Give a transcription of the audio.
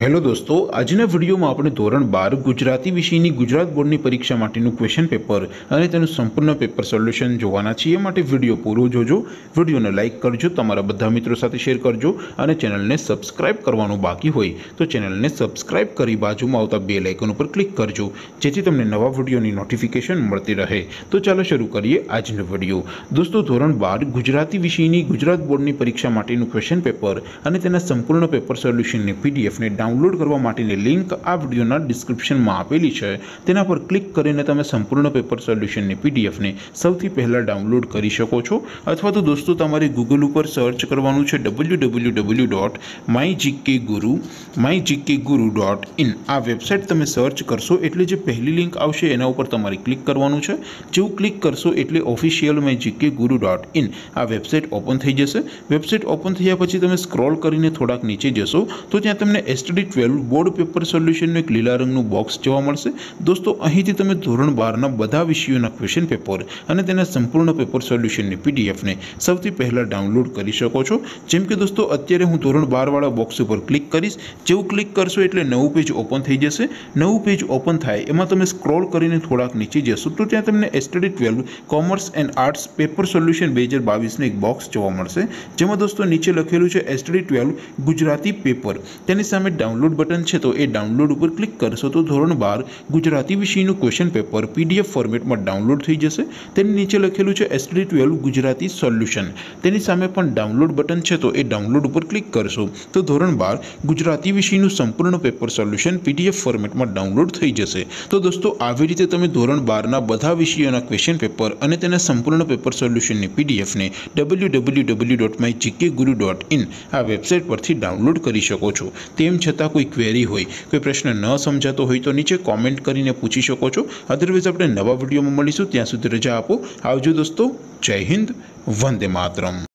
Hello દોસ્તો આજના વિડીયોમાં આપણે ધોરણ બાર ગુજરાતી વિષયની ગુજરાત બોર્ડની પરીક્ષા માટેનું ક્વેશ્ચન પેપર અને તેનું સંપૂર્ણ પેપર સોલ્યુશન જોવાના છીએ એ માટે વિડીયો પૂરો જોજો વિડીયોને લાઇક કરજો તમારા બધા મિત્રો સાથે શેર કરજો અને ચેનલને સબસ્ક્રાઇબ કરવાનું બાકી હોય તો ચેનલને સબસ્ક્રાઇબ કરી બાજુમાં આવતા બે લાઇકન ઉપર ક્લિક કરજો જેથી તમને નવા વિડીયોની નોટિફિકેશન મળતી રહે તો ચાલો શરૂ કરીએ આજનો વિડીયો દોસ્તો ધોરણ બાર ગુજરાતી વિષયની ગુજરાત બોર્ડની પરીક્ષા માટેનું ક્વેશ્ચન પેપર અને તેના સંપૂર્ણ પેપર સોલ્યુશનની પીડીએફને ડાઉનલોડ કરવા માટેની લિંક આ વિડીયોના ડિસ્ક્રિપ્શનમાં આપેલી છે તેના પર ક્લિક કરીને તમે સંપૂર્ણ પેપર સોલ્યુશનની પીડીએફને સૌથી પહેલાં ડાઉનલોડ કરી શકો છો અથવા તો દોસ્તો તમારે ગૂગલ ઉપર સર્ચ કરવાનું છે W W W dot my GK guru my GK guru dot in આ વેબસાઇટ તમે સર્ચ કરશો એટલે જે પહેલી લિંક આવશે એના ઉપર તમારે ક્લિક કરવાનું છે જેવું ક્લિક કરશો એટલે official my GK guru dot in આ વેબસાઇટ ઓપન થઈ જશે વેબસાઇટ ઓપન થયા પછી તમે સ્ક્રોલ કરીને થોડાક નીચે જશો તો ત્યાં તમને એસટીડી ટ્વેલ્વ બોર્ડ પેપર સોલ્યુશનનું એક લીલા રંગનું બોક્સ જોવા મળશે દોસ્તો અહીંથી તમે ધોરણ બારના બધા વિષયોના ક્વેશ્ચન પેપર અને તેના સંપૂર્ણ પેપર સોલ્યુશનની પીડીએફને સૌથી પહેલાં ડાઉનલોડ કરી શકો છો જેમ કે દોસ્તો અત્યારે હું ધોરણ બારવાળા બોક્સ ઉપર ક્લિક કરીશ જેવું ક્લિક કરશો એટલે નવું પેજ ઓપન થઈ જશે નવું પેજ ઓપન થાય એમાં તમે સ્ક્રોલ કરીને થોડાક નીચે જશો તો ત્યાં તમને STD twelve commerce and arts paper solution બે હજાર બાવીસનું એક બોક્સ જોવા મળશે જેમાં દોસ્તો નીચે લખેલું છે એસટીડી ટ્વેલ્વ ગુજરાતી પેપર તેની સામે ડાઉનલોડ બટન છે તો એ ડાઉનલોડ ઉપર ક્લિક કરશો તો ધોરણ બાર ગુજરાતી વિષયનું ક્વેશ્ચન પેપર પીડીએફ ફોર્મેટમાં ડાઉનલોડ થઈ જશે. તેની નીચે લખેલું છે એસડી ટ્વેલ્વ ગુજરાતી સોલ્યુશન તેની સામે પણ ડાઉનલોડ બટન છે તો એ ડાઉનલોડ ઉપર ક્લિક કરશો તો ધોરણ બાર ગુજરાતી વિષયનું સંપૂર્ણ પેપર સોલ્યુશન પીડીએફ ફોર્મેટમાં ડાઉનલોડ થઈ જશે. તો દોસ્તો, આવી રીતે તમે ધોરણ બારના બધા વિષયોના ક્વેશ્ચન પેપર અને તેના સંપૂર્ણ પેપર સોલ્યુશનની પીડીએફને W W W dot my GK guru dot in આ વેબસાઇટ પરથી ડાઉનલોડ કરી શકો છો. તેમ છતાં કોઈ ક્વેરી હોય કોઈ પ્રશ્ન ન સમજાતો હોય તો નીચે કોમેન્ટ કરીને પૂછી શકો છો અદરવાઇઝ આપણે નવા વિડીયોમાં મળીશું ત્યાં સુધી રજા આપો આવજો દોસ્તો જય હિન્દ વંદે માતરમ